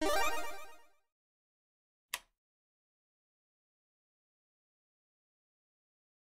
you